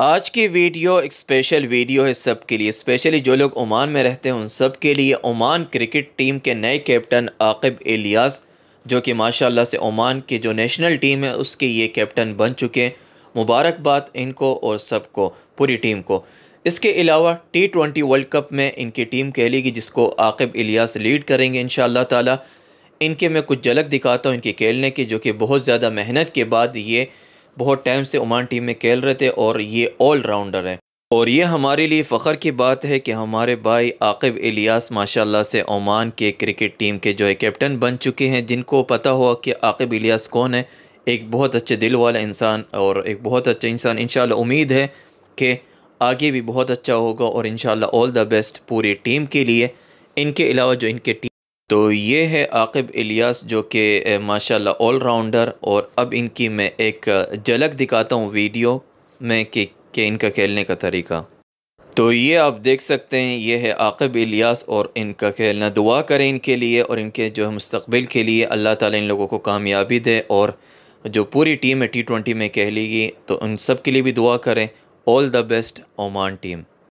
आज की वीडियो एक स्पेशल वीडियो है सब के लिए। स्पेशली जो लोग ओमान में रहते हैं, उन सब के लिए ओमान क्रिकेट टीम के नए कैप्टन आकिब इलियास जो कि माशाल्लाह से ओमान की जो नेशनल टीम है, उसके ये कैप्टन बन चुके हैं। मुबारकबाद इनको और सबको, पूरी टीम को। इसके अलावा टी ट्वेंटी वर्ल्ड कप में इनकी टीम खेलेगी, जिसको आकिब इलियास लीड करेंगे इन ताला। इनके मैं कुछ झलक दिखाता हूँ इनके खेलने की, जो कि बहुत ज़्यादा मेहनत के बाद ये बहुत टाइम से ओमान टीम में खेल रहे थे और ये ऑल राउंडर है। और ये हमारे लिए फ़ख्र की बात है कि हमारे भाई आकिब इलियास, माशाल्लाह से ओमान के क्रिकेट टीम के जो है कैप्टन बन चुके हैं, जिनको पता हुआ कि आकिब इलियास कौन है, एक बहुत अच्छे दिल वाला इंसान और एक बहुत अच्छा इंसान इन उम्मीद है कि आगे भी बहुत अच्छा होगा और इन ऑल द बेस्ट पूरी टीम के लिए। इनके अलावा जो इनके टीम तो ये है आकिब इलियास जो कि माशाल्लाह ऑल राउंडर और अब इनकी मैं एक झलक दिखाता हूँ वीडियो में कि, कि इनका खेलने का तरीका। तो ये आप देख सकते हैं ये है आकिब इलियास और इनका खेलना। दुआ करें इनके लिए और इनके जो है मुस्तबिल के लिए अल्लाह ताला इन लोगों को कामयाबी दे और जो पूरी टीम है टी ट्वेंटी में कह लीगी तो उन सब के लिए भी दुआ करें। All the best Oman team